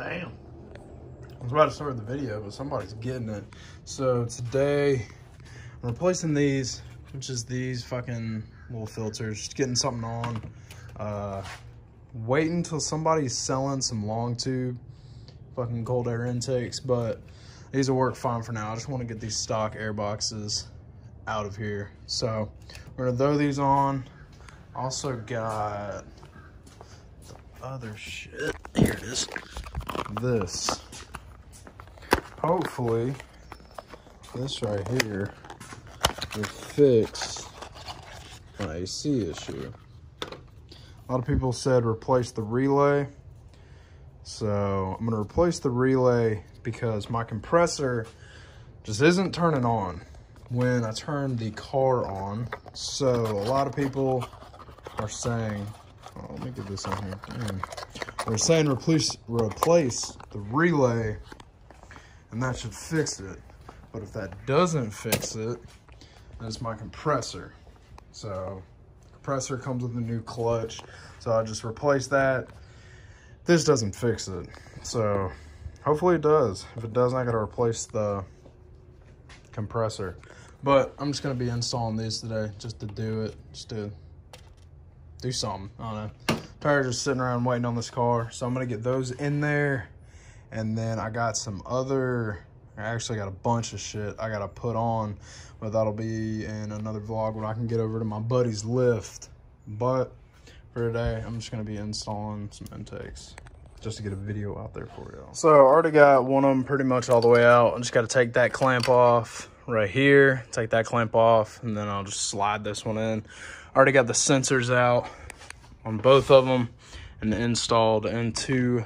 Damn. I was about to start the video, but somebody's getting it. So today, I'm replacing these, which is these fucking little filters, just getting something on. Uh, waiting until somebody's selling some long tube fucking cold air intakes, but these will work fine for now. I just want to get these stock air boxes out of here. So we're gonna throw these on. Also got the other shit. Here it is. This. Hopefully, this right here will fix my AC issue. A lot of people said replace the relay. So I'm gonna replace the relay because my compressor just isn't turning on when I turn the car on. So a lot of people are saying, oh, let me get this on here. Damn. They're saying replace, replace the relay and that should fix it. But if that doesn't fix it, then it's my compressor. So compressor comes with a new clutch. So I just replace that. This doesn't fix it. So hopefully it does. If it doesn't, I gotta replace the compressor. But I'm just gonna be installing these today just to do it, just to do something. I don't know. Tires just sitting around waiting on this car. So I'm gonna get those in there. And then I got some other, I actually got a bunch of shit I gotta put on, but that'll be in another vlog when I can get over to my buddy's lift. But for today, I'm just gonna be installing some intakes just to get a video out there for y'all. So I already got one of them pretty much all the way out. I just gotta take that clamp off right here, take that clamp off, and then I'll just slide this one in. I already got the sensors out on both of them and installed into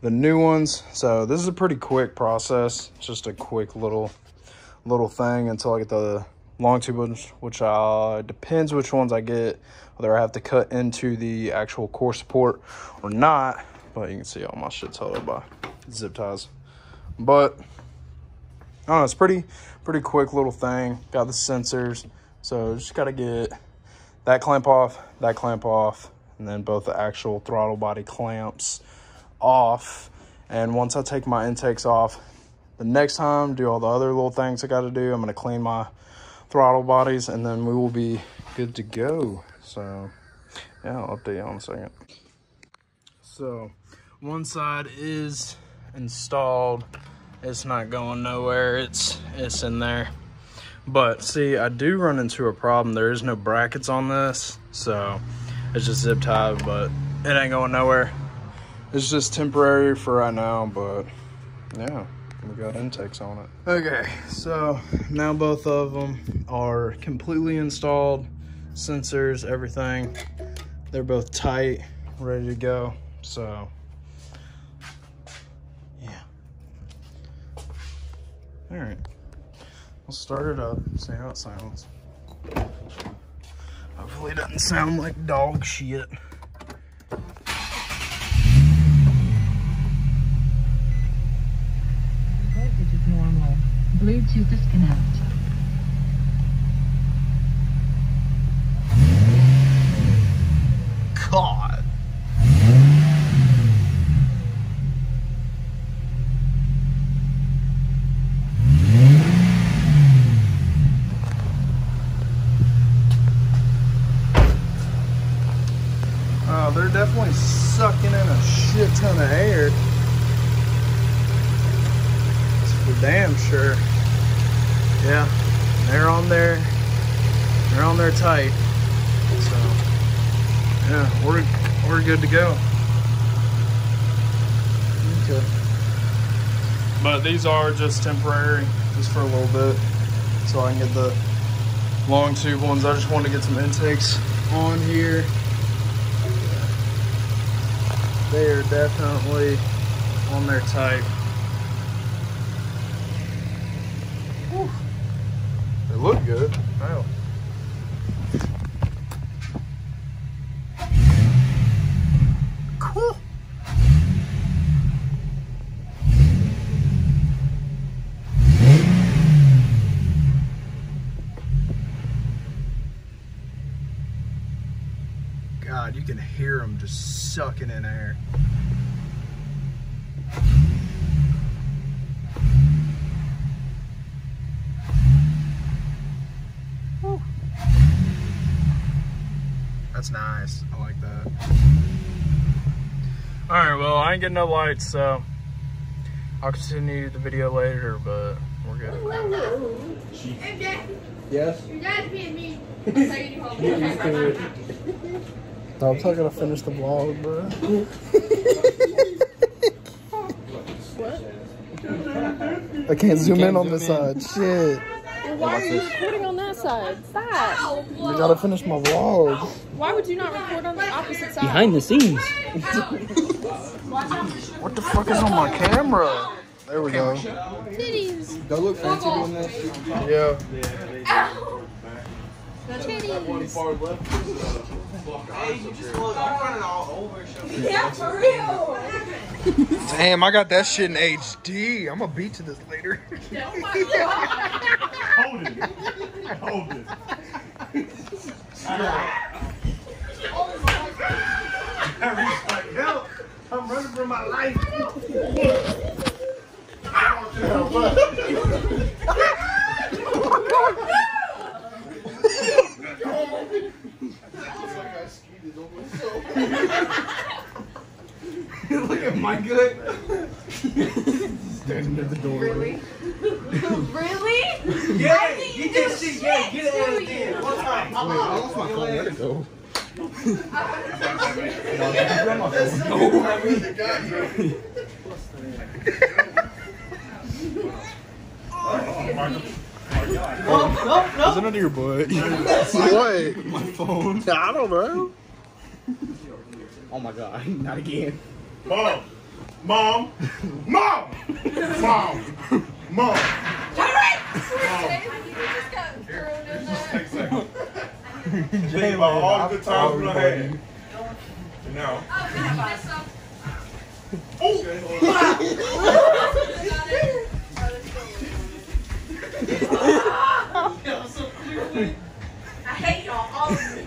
the new ones. So this is a pretty quick process. It's just a quick little little thing until I get the long tube ones, which uh, depends which ones I get, whether I have to cut into the actual core support or not. But you can see all my shit's held by zip ties. But I don't know, it's pretty pretty quick little thing. Got the sensors, so just gotta get that clamp off, that clamp off, and then both the actual throttle body clamps off. And once I take my intakes off, the next time, do all the other little things I got to do. I'm going to clean my throttle bodies and then we will be good to go. So, yeah, I'll update you in a second. So, one side is installed. It's not going nowhere. It's, it's in there. But see, I do run into a problem. There is no brackets on this. So, it's just zip tied, but it ain't going nowhere. It's just temporary for right now, but yeah, we got intakes on it. Okay, so now both of them are completely installed, sensors, everything. They're both tight, ready to go. So, yeah. All right, we'll start it up, see how it sounds. Hopefully it doesn't sound like dog shit. Bluetooth disconnect. God. Oh, they're definitely sucking in a shit ton of air. That's for damn sure. Yeah, they're on there. They're on there tight. So, yeah, we're we're good to go. Okay. But these are just temporary, just for a little bit, so I can get the long tube ones. I just want to get some intakes on here. They are definitely on there tight. Whew. They look good. Wow. Cool. God, you can hear them just sucking in air. That's nice. I like that. All right, well, I ain't getting no lights, so I'll continue the video later, but we're good. MJ, Yes? your dad's being mean. I'll tell you home. No, I'm still gonna finish the vlog, bro. what? I can't zoom in on this side. Shit. Why are you recording on that side? Stop! I gotta finish my vlog. Why would you not record on the opposite side? Behind the scenes. What the fuck is on my camera? There we go. Titties! Do I look fancy doing this? Yeah. Titties! Yeah, for real. Damn, I got that shit in HD. I'm gonna beat to this later. Hold it. Hold it. Help! I'm running for my life. Look at my good. Standing at the door. Really? Yeah, get that shit. Yeah, get it out of there. One time. I lost my phone. Where'd it go? Is it under your butt? what? My phone. I don't know. Oh my god, not again. Mom. Mom. Mom. Mom. Mom. Think about all the good times we done had. And now. Oh. I hate y'all. All of you.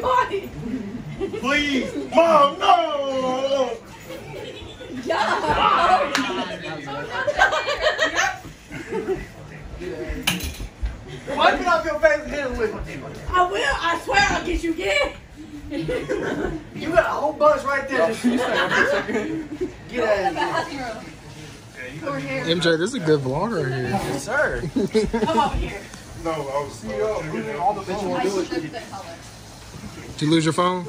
Why? Please. Mom, no. Yeah. Wipe it off your face and hit it with I will. I swear I'll get you again. You got a whole bunch right there. Just get out of here. MJ, this is a good vlog right here. Yes, sir. Come over here. No, I was. Uh, All the bitches I will do it. color. Did you lose your phone?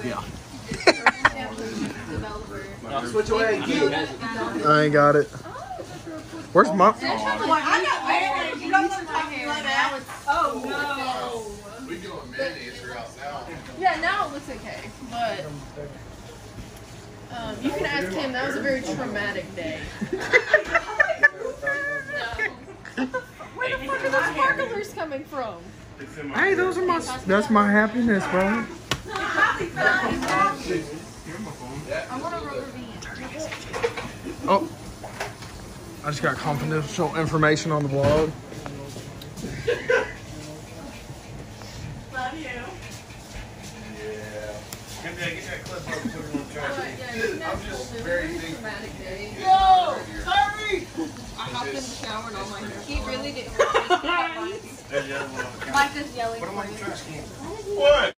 Now switch away. I ain't got it. Where's my? I got married. You don't want to talk to me like that. Oh no. We doing mayonnaise for out now. Yeah, now it looks okay, but um, you can ask him. That was a very traumatic day. Where the fuck are those sparklers coming from? it's in my. Hey, those are my. That's my happiness, bro. I want a rubber band. Oh, I just got confidential information on the vlog. Love you. Get that, get that clip up and put it on the trash. Yeah, you can ask just him. It very was a big. traumatic day. No. Sorry. I hopped in the shower and all my hair. He really didn't. There's the other one. Mike is yelling Put them for on the trash can. What?